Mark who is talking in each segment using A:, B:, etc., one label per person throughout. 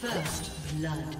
A: First blood.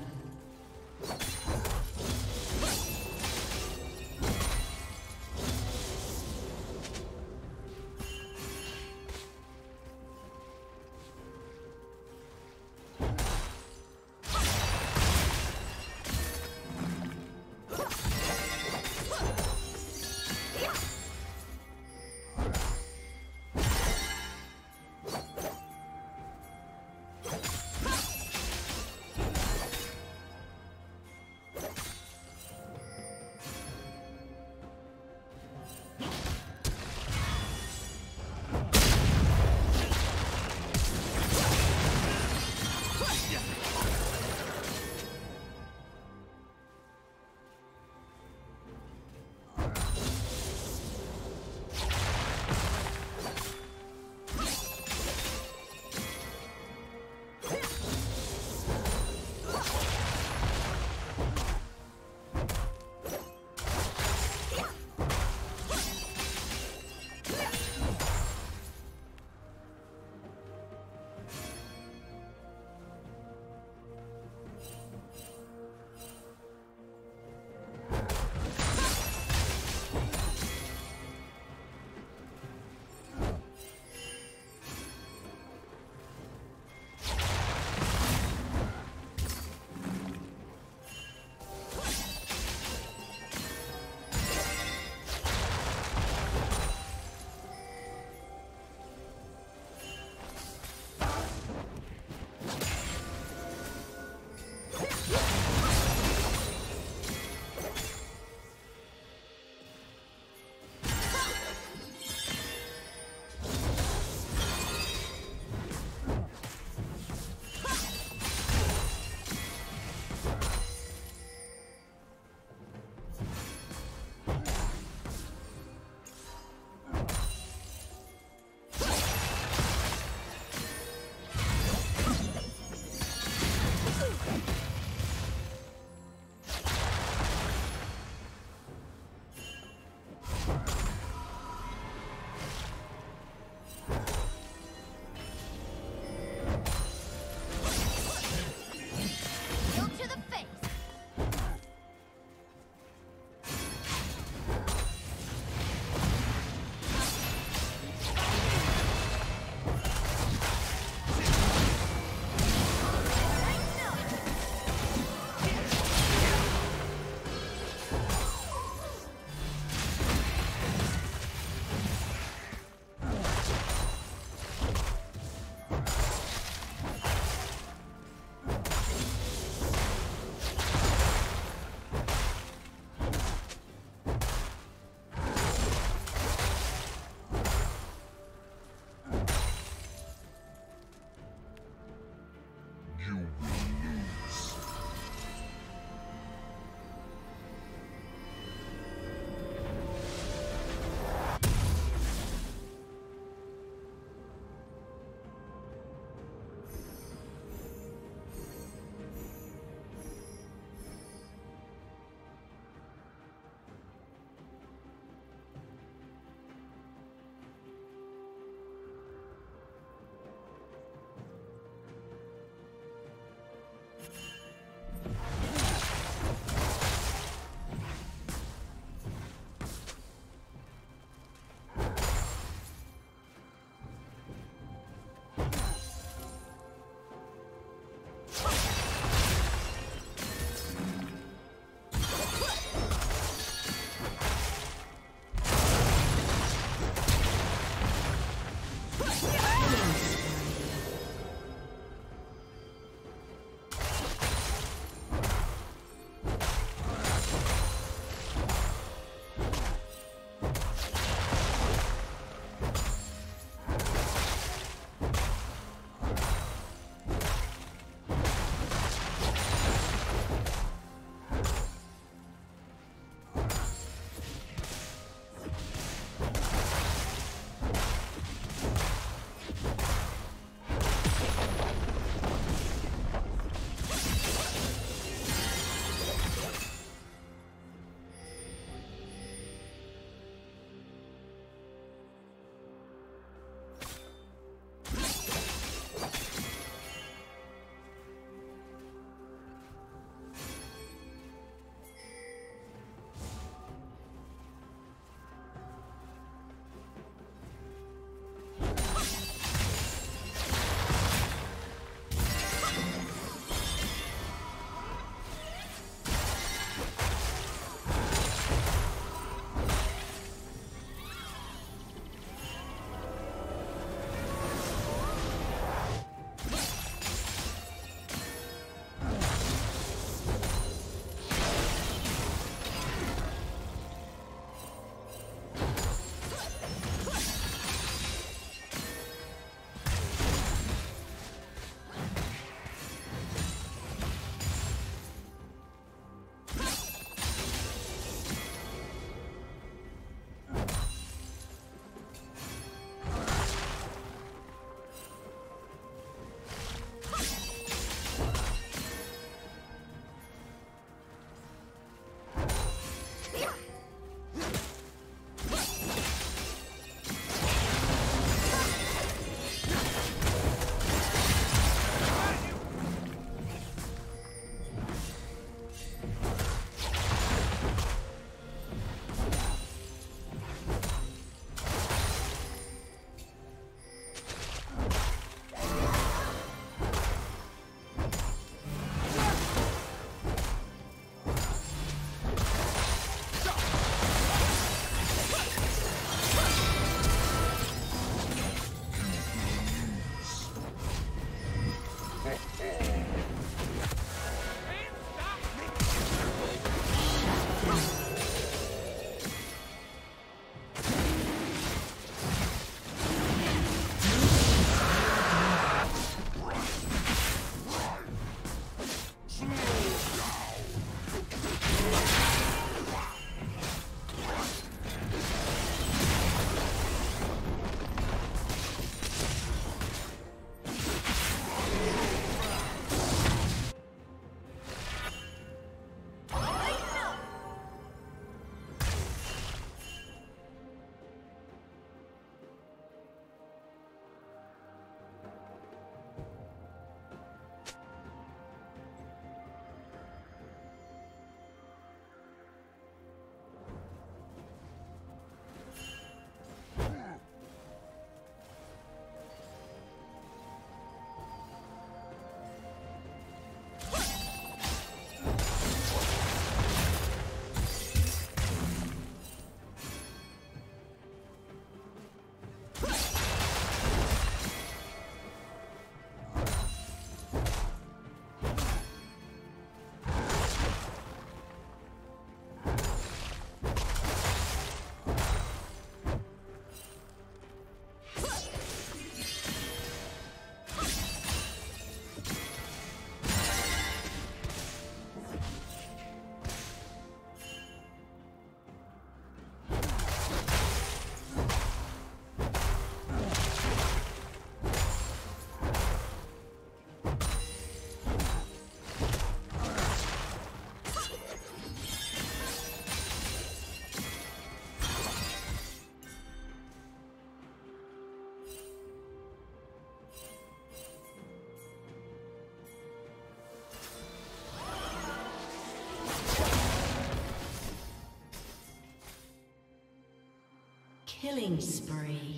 A: Killing spree.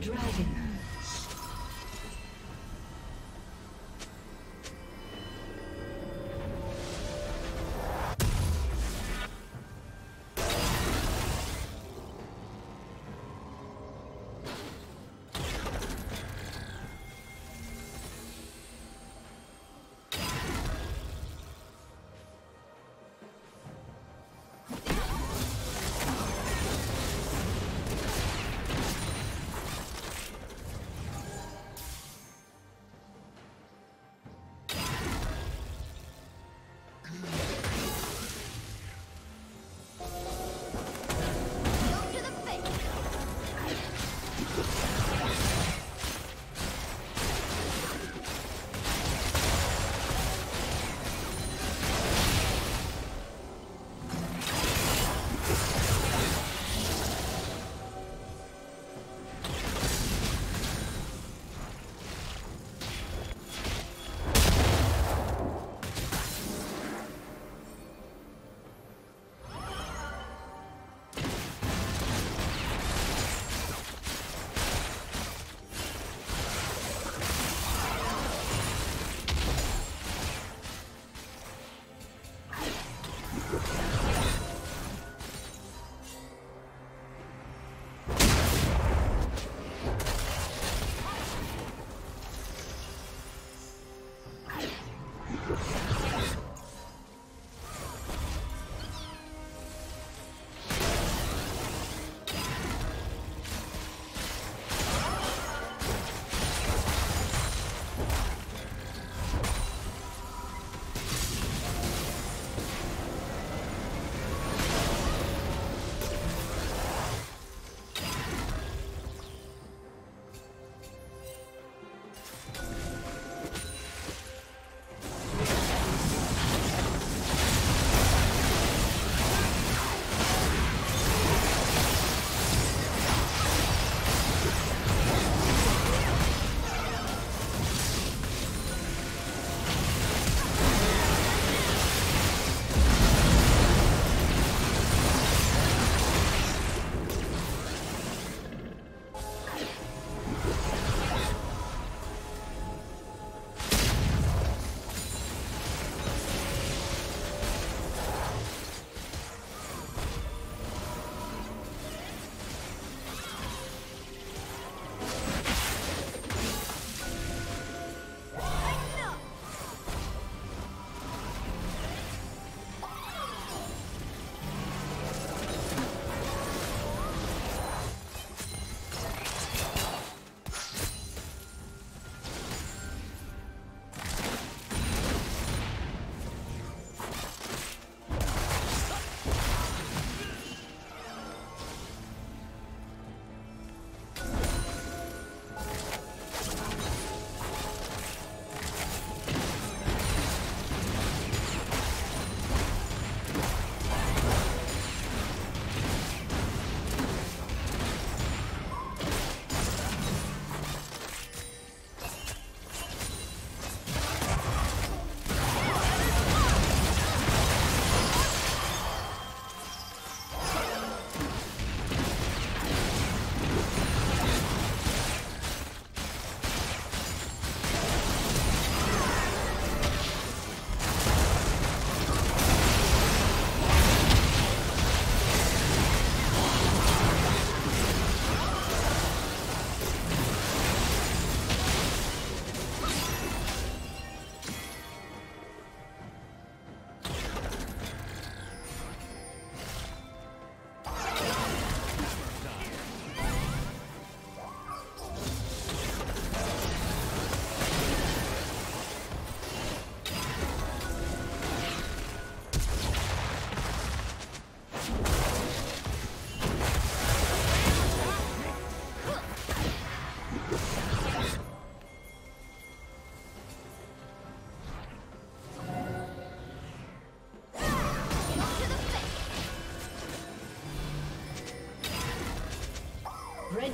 A: Dragon.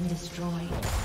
A: Been destroyed.